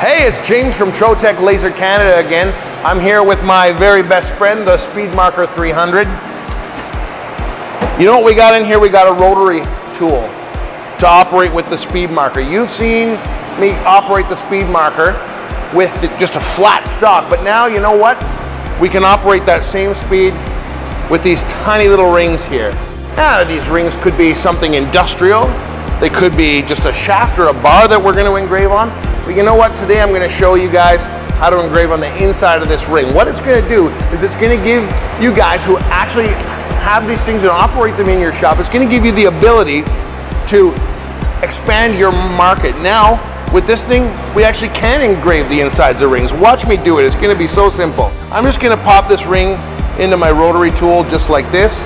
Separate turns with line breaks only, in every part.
Hey, it's James from Trotec Laser Canada again. I'm here with my very best friend, the Speedmarker 300. You know what we got in here? We got a rotary tool to operate with the Speedmarker. You've seen me operate the Speedmarker with the, just a flat stock, but now you know what? We can operate that same speed with these tiny little rings here. Now these rings could be something industrial, they could be just a shaft or a bar that we're gonna engrave on, but you know what? Today I'm gonna show you guys how to engrave on the inside of this ring. What it's gonna do is it's gonna give you guys who actually have these things and operate them in your shop, it's gonna give you the ability to expand your market. Now, with this thing, we actually can engrave the insides of rings. Watch me do it, it's gonna be so simple. I'm just gonna pop this ring into my rotary tool just like this.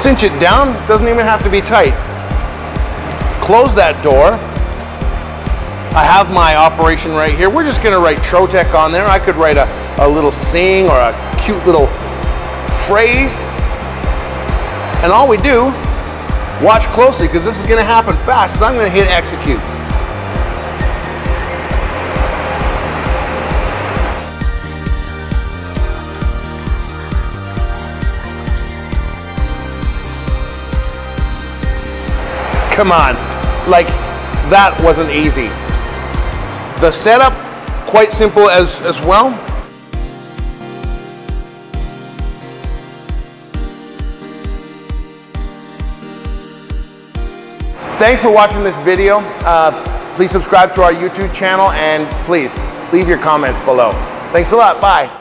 Cinch it down, doesn't even have to be tight. Close that door, I have my operation right here. We're just gonna write Trotec on there. I could write a, a little saying or a cute little phrase. And all we do, watch closely because this is gonna happen fast, is I'm gonna hit execute. Come on, like that wasn't easy. The setup, quite simple as, as well. Thanks for watching this video. Uh, please subscribe to our YouTube channel and please leave your comments below. Thanks a lot. Bye.